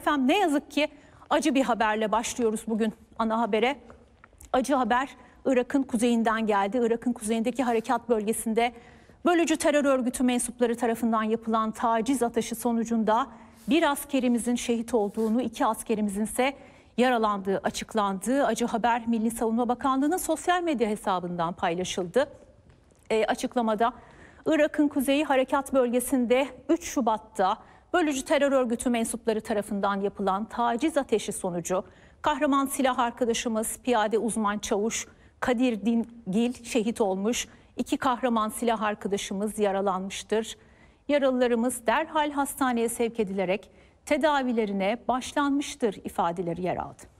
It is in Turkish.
Efendim ne yazık ki acı bir haberle başlıyoruz bugün ana habere. Acı haber Irak'ın kuzeyinden geldi. Irak'ın kuzeyindeki harekat bölgesinde bölücü terör örgütü mensupları tarafından yapılan taciz ateşi sonucunda bir askerimizin şehit olduğunu, iki askerimizin ise yaralandığı açıklandı. Acı haber Milli Savunma Bakanlığı'nın sosyal medya hesabından paylaşıldı. E, açıklamada Irak'ın kuzeyi harekat bölgesinde 3 Şubat'ta bölücü terör örgütü mensupları tarafından yapılan taciz ateşi sonucu kahraman silah arkadaşımız piyade uzman çavuş Kadir Dingil şehit olmuş. İki kahraman silah arkadaşımız yaralanmıştır. Yaralılarımız derhal hastaneye sevk edilerek tedavilerine başlanmıştır ifadeleri yer aldı.